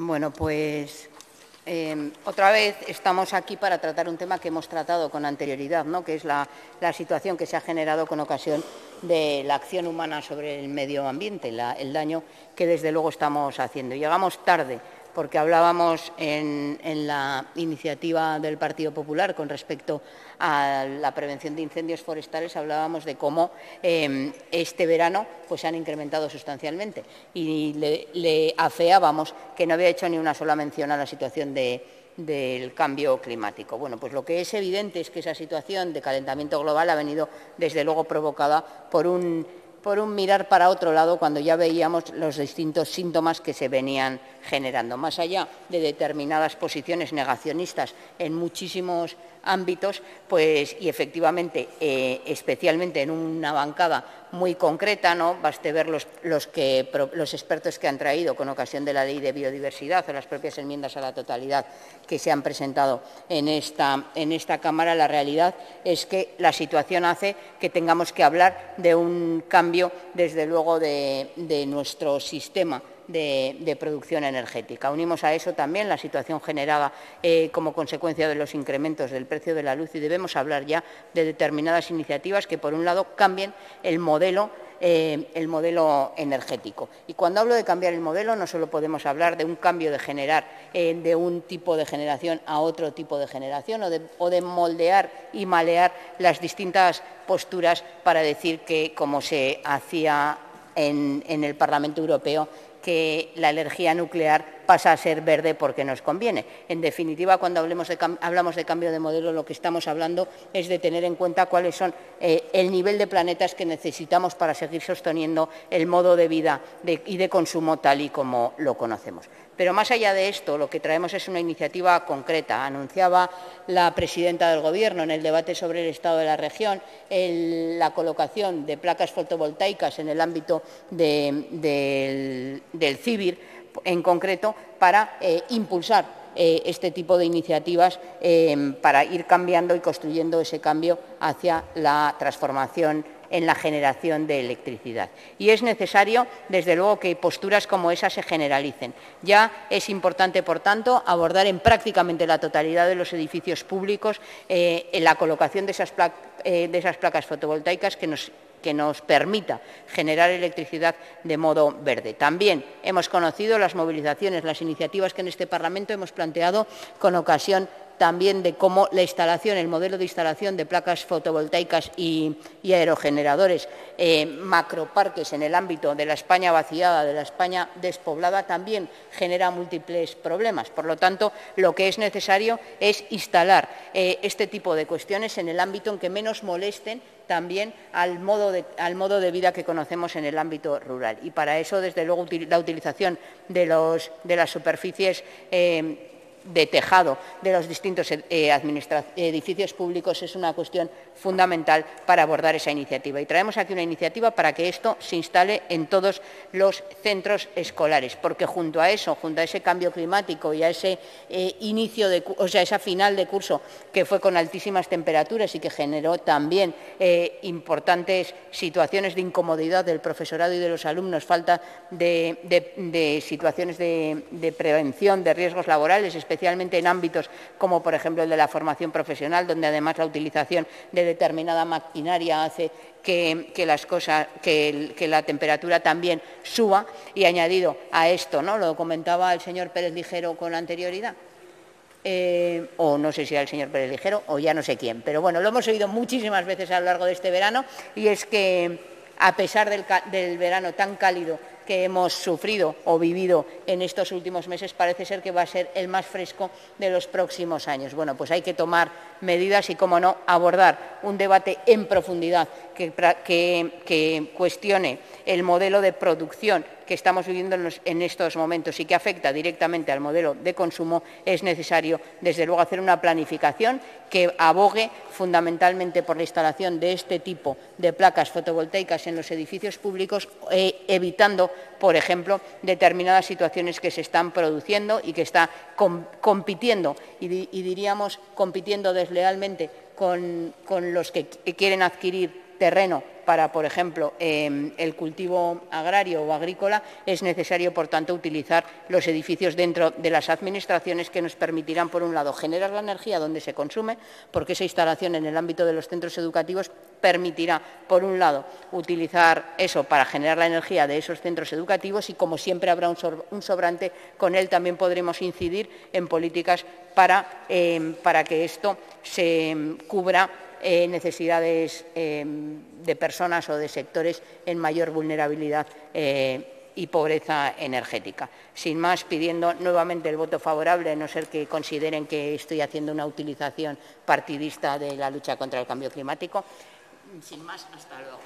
Bueno, pues eh, otra vez estamos aquí para tratar un tema que hemos tratado con anterioridad, ¿no? que es la, situación que se ha generado con ocasión de la acción humana sobre el medio ambiente, el daño que desde luego estamos haciendo. Llegamos tarde porque hablábamos en, la iniciativa del Partido Popular con respecto a la prevención de incendios forestales, hablábamos de cómo em, este verano pues, se han incrementado sustancialmente y le, afeábamos que no había hecho ni una sola mención a la situación del cambio climático. Bueno, pues lo que es evidente es que esa situación de calentamiento global ha venido, desde luego, provocada por un por un mirar para otro lado cuando ya veíamos los distintos síntomas que se venían generando. Más allá de determinadas posiciones negacionistas en muchísimos ámbitos, pues, y efectivamente, eh, especialmente en una bancada muy concreta, ¿no? Baste ver los, los expertos que han traído con ocasión de la ley de biodiversidad o las propias enmiendas a la totalidad que se han presentado en esta, en esta Cámara. La realidad es que la situación hace que tengamos que hablar de un cambio, desde luego, de nuestro sistema de, producción energética. Unimos a eso también la situación generada eh, como consecuencia de los incrementos del precio de la luz y debemos hablar ya de determinadas iniciativas que, por un lado, cambien el modelo eh, el modelo energético. Y cuando hablo de cambiar el modelo, no solo podemos hablar de un cambio de generar eh, de un tipo de generación a otro tipo de generación o de, moldear y malear las distintas posturas para decir que, como se hacía en el Parlamento Europeo, que la energía nuclear pasa a ser verde porque nos conviene. En definitiva, cuando hablamos de, cambio de modelo, lo que estamos hablando es de tener en cuenta cuáles son eh, el nivel de planetas que necesitamos para seguir sosteniendo el modo de vida y de consumo tal y como lo conocemos. Pero más allá de esto, lo que traemos es una iniciativa concreta. Anunciaba la presidenta del Gobierno en el debate sobre el estado de la región la colocación de placas fotovoltaicas en el ámbito del CIBIR en concreto para eh, impulsar eh, este tipo de iniciativas eh, para ir cambiando y construyendo ese cambio hacia la transformación en la generación de electricidad. Y es necesario, desde luego, que posturas como esa se generalicen. Ya es importante, por tanto, abordar en prácticamente la totalidad de los edificios públicos la colocación esas, de esas placas fotovoltaicas que nos que nos permita generar electricidad de modo verde. También hemos conocido las movilizaciones, las iniciativas que en este Parlamento hemos planteado con ocasión también de cómo la instalación, el modelo de instalación de placas fotovoltaicas y, aerogeneradores, eh, macroparques en el ámbito de la España vaciada, de la España despoblada, también genera múltiples problemas. Por lo tanto, lo que es necesario es instalar eh, este tipo de cuestiones en el ámbito en que menos molesten también al modo, de, vida que conocemos en el ámbito rural. Y para eso, desde luego, la utilización de, las superficies eh, de tejado de los distintos eh, edificios públicos es una cuestión fundamental para abordar esa iniciativa. Y traemos aquí una iniciativa para que esto se instale en todos los centros escolares, porque junto a eso, junto a ese cambio climático y a ese eh, inicio de, o sea, esa final de curso que fue con altísimas temperaturas y que generó también eh, importantes situaciones de incomodidad del profesorado y de los alumnos, falta de, situaciones de prevención de riesgos laborales, especialmente en ámbitos como, por ejemplo, el de la formación profesional, donde además la utilización de determinada maquinaria hace que, las cosas, que, la temperatura también suba y añadido a esto, ¿no? Lo comentaba el señor Pérez Ligero con anterioridad. Eh, o no sé si era el señor Pérez Ligero o ya no sé quién, pero bueno, lo hemos oído muchísimas veces a lo largo de este verano y es que a pesar del verano tan cálido que hemos sufrido o vivido en estos últimos meses parece ser que va a ser el más fresco de los próximos años. Bueno, pues hay que tomar medidas y, como no, abordar un debate en profundidad que, cuestione el modelo de producción que estamos viviendo en, estos momentos y que afecta directamente al modelo de consumo, es necesario, desde luego, hacer una planificación que abogue fundamentalmente por la instalación de este tipo de placas fotovoltaicas en los edificios públicos, eh, evitando, por ejemplo, determinadas situaciones que se están produciendo y que está compitiendo, y, diríamos compitiendo deslealmente con, los que quieren adquirir terreno para, por ejemplo, em, el cultivo agrario o agrícola, es necesario, por tanto, utilizar los edificios dentro de las administraciones que nos permitirán, por un lado, generar la energía donde se consume, porque esa instalación en el ámbito de los centros educativos permitirá, por un lado, utilizar eso para generar la energía de esos centros educativos y, como siempre habrá un sobrante, con él también podremos incidir en políticas para, em, para que esto se em, cubra eh, necesidades eh, de personas o de sectores en mayor vulnerabilidad eh, y pobreza energética. Sin más, pidiendo nuevamente el voto favorable, a no ser que consideren que estoy haciendo una utilización partidista de la lucha contra el cambio climático. Sin más, hasta luego.